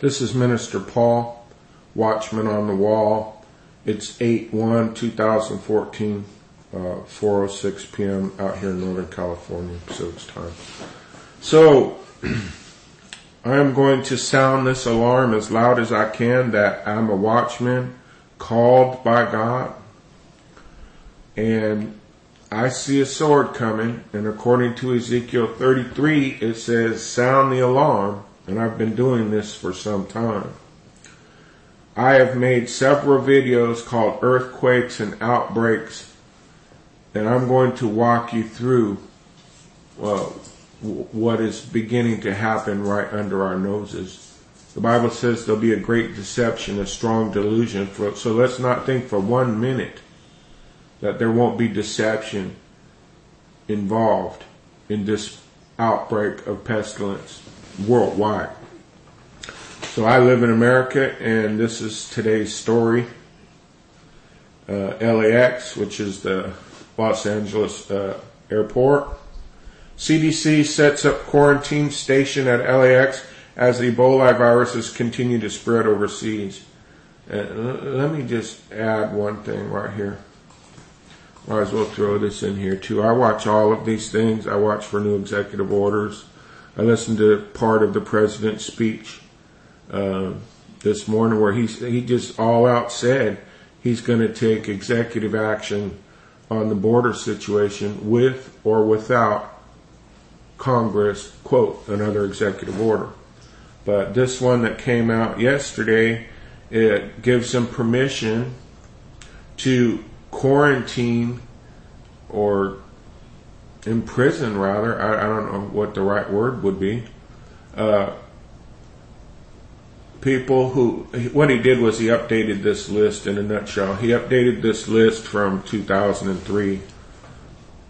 This is Minister Paul, Watchman on the Wall. It's 8 1 2014, uh, 4.06 p.m. out here in Northern California, Pacific time. So, I am going to sound this alarm as loud as I can that I'm a watchman called by God. And I see a sword coming, and according to Ezekiel 33, it says, sound the alarm and I've been doing this for some time. I have made several videos called Earthquakes and Outbreaks, and I'm going to walk you through uh, well, what is beginning to happen right under our noses. The Bible says there'll be a great deception, a strong delusion. For, so let's not think for one minute that there won't be deception involved in this outbreak of pestilence worldwide. So I live in America, and this is today's story. Uh, LAX, which is the Los Angeles uh, airport. CDC sets up quarantine station at LAX as the Ebola viruses continue to spread overseas. Uh, let me just add one thing right here. Might as well throw this in here too. I watch all of these things. I watch for new executive orders. I listened to part of the president's speech uh, this morning where he he just all out said he's going to take executive action on the border situation with or without Congress quote another executive order. But this one that came out yesterday it gives them permission to quarantine or in prison rather. I, I, don't know what the right word would be. Uh, people who, what he did was he updated this list in a nutshell. He updated this list from 2003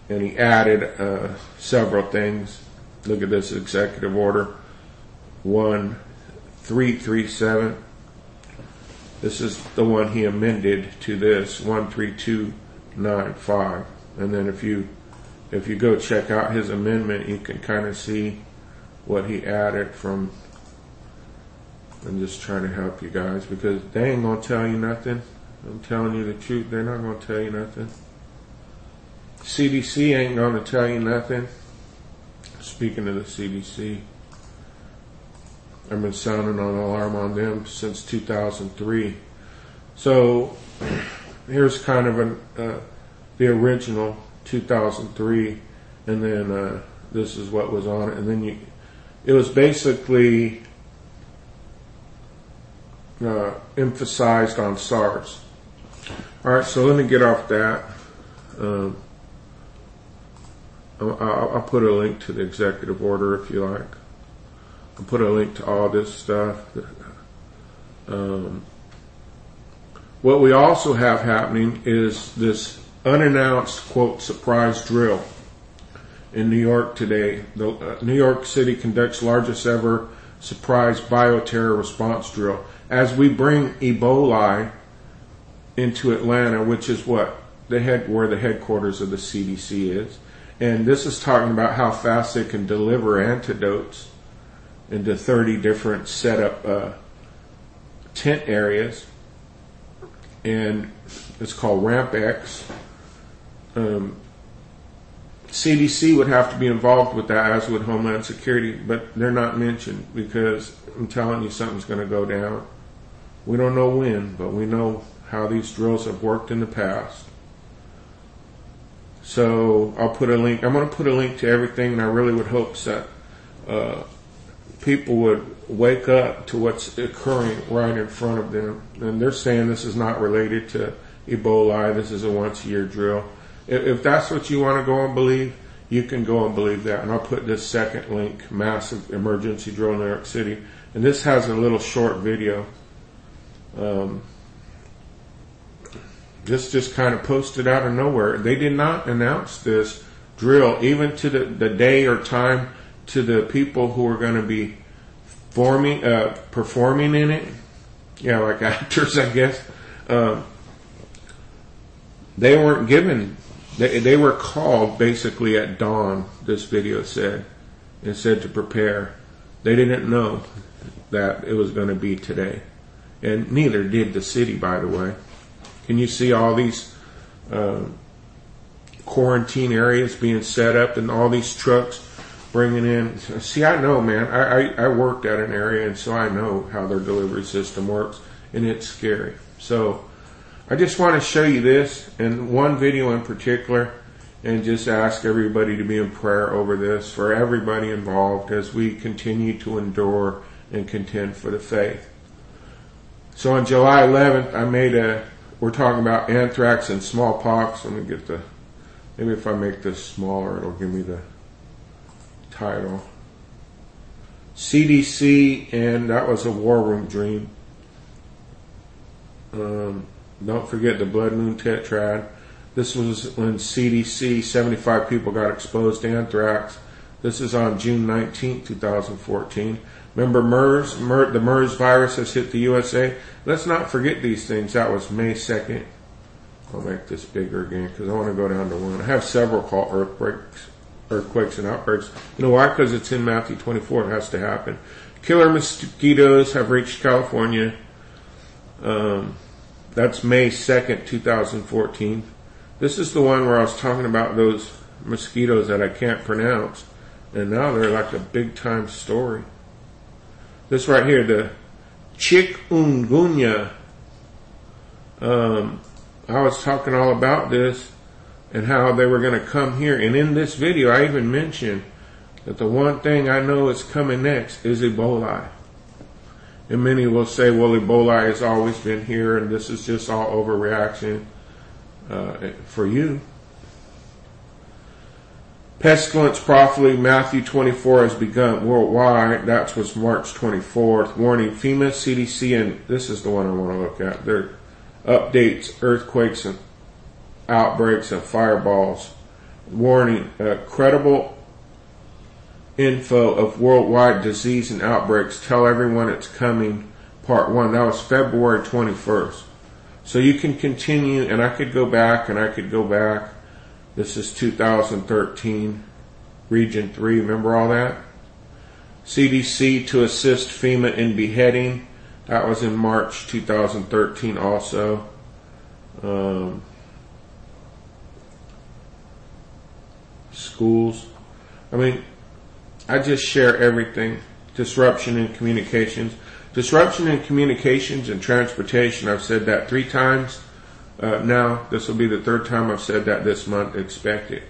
and he added uh, several things. Look at this executive order 1337. This is the one he amended to this 13295. And then if you if you go check out his amendment, you can kind of see what he added from. I'm just trying to help you guys because they ain't gonna tell you nothing. I'm telling you the truth. They're not gonna tell you nothing. CDC ain't gonna tell you nothing. Speaking of the CDC, I've been sounding an alarm on them since 2003. So here's kind of an, uh, the original 2003, and then uh, this is what was on it, and then you, it was basically uh, emphasized on SARS. All right, so let me get off that. Um, I'll, I'll, put a link to the executive order if you like. I'll put a link to all this stuff. Um, what we also have happening is this unannounced quote surprise drill in New York today. The uh, New York City conducts largest ever surprise bioterror response drill as we bring Ebola into Atlanta, which is what the head where the headquarters of the CDC is. And this is talking about how fast they can deliver antidotes into 30 different setup uh, tent areas. And it's called Ramp X um, CDC would have to be involved with that, as would Homeland Security, but they're not mentioned because I'm telling you something's going to go down. We don't know when, but we know how these drills have worked in the past. So I'll put a link. I'm going to put a link to everything, and I really would hope that uh, people would wake up to what's occurring right in front of them. And they're saying this is not related to Ebola. This is a once a year drill. If, that's what you want to go and believe, you can go and believe that. And I'll put this second link, massive emergency drill in New York City. And this has a little short video. Um, this just kind of posted out of nowhere. They did not announce this drill, even to the, the day or time to the people who are going to be forming, uh, performing in it. Yeah, like actors, I guess. Um, they weren't given they, they were called basically at dawn, this video said, and said to prepare. They didn't know. that it was going to be today. And neither did the city, by the way. Can you see all these uh, quarantine areas being set up and all these trucks bringing in? See, I know, man. I, I, I worked at an area, and so I know how their delivery system works, and it's scary. So I just want to show you this and one video in particular and just ask everybody to be in prayer over this for everybody involved as we continue to endure and contend for the faith. So on July 11th, I made a, we're talking about anthrax and smallpox. Let me get the, maybe if I make this smaller, it'll give me the title. CDC, and that was a war room dream. Um, don't forget the blood moon tetrad. This was when CDC, 75 people got exposed to anthrax. This is on June 19, 2014. Remember MERS? MER, the MERS virus has hit the USA. Let's not forget these things. That was May 2nd. I'll make this bigger again because I want to go down to one. I have several called earthquakes, earthquakes and outbreaks. You know why? Because it's in Matthew 24. It has to happen. Killer mosquitoes have reached California. Um, that's May 2nd, 2014. This is the one where I was talking about those mosquitoes that I can't pronounce. And now they're like a big time story. This right here, the chikungunya. Um, I was talking all about this and how they were going to come here. And in this video, I even mentioned that the one thing I know is coming next is Ebola. And many will say, well, Ebola has always been here and this is just all overreaction uh, for you. Pestilence prophecy, Matthew 24 has begun worldwide. That was March 24th. Warning, FEMA, CDC, and this is the one I want to look at. Their updates, earthquakes and outbreaks and fireballs. Warning, uh, credible info of worldwide disease and outbreaks. Tell everyone it's coming. Part one. That was February 21st. So you can continue, and I could go back and I could go back. This is 2013, Region 3. Remember all that? CDC to assist FEMA in beheading. That was in March 2013 also. Um, schools. I mean, I just share everything. Disruption in communications. Disruption in communications and transportation. I've said that three times. Uh, now, this will be the third time I've said that this month. Expect it.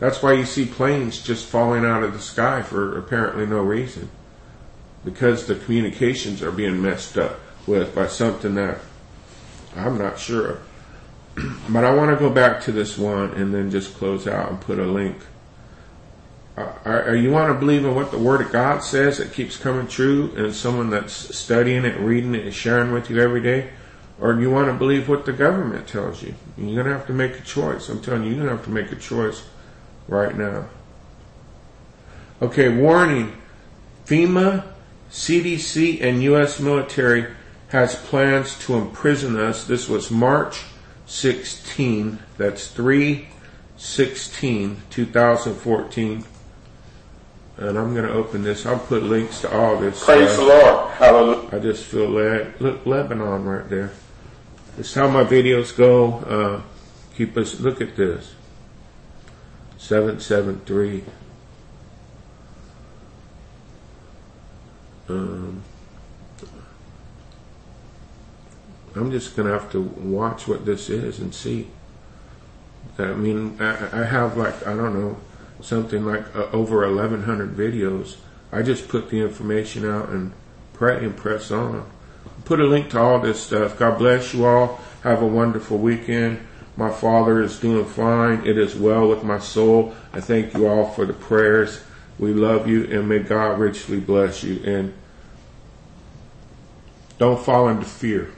That's why you see planes just falling out of the sky for apparently no reason. Because the communications are being messed up with by something that I'm not sure of. but I want to go back to this one and then just close out and put a link are, you want to believe in what the Word of God says that keeps coming true, and someone that's studying it, reading it, and sharing with you every day, or do you want to believe what the government tells you? You're going to have to make a choice. I'm telling you, you're going to have to make a choice right now. Okay, warning: FEMA, CDC, and U.S. military has plans to imprison us. This was March 16. That's 3 16, 2014 and I'm going to open this. I'll put links to all this. Praise stuff. the Lord. Hallelujah. I just feel led. Look, Lebanon right there. This is how my videos go. Uh, keep us, look at this. 773. Um, I'm just going to have to watch what this is and see. I mean, I, I have like, I don't know, something like uh, over 1,100 videos. I just put the information out and pray and press on. Put a link to all this stuff. God bless you all. Have a wonderful weekend. My father is doing fine. It is well with my soul. I thank you all for the prayers. We love you and may God richly bless you. And don't fall into fear.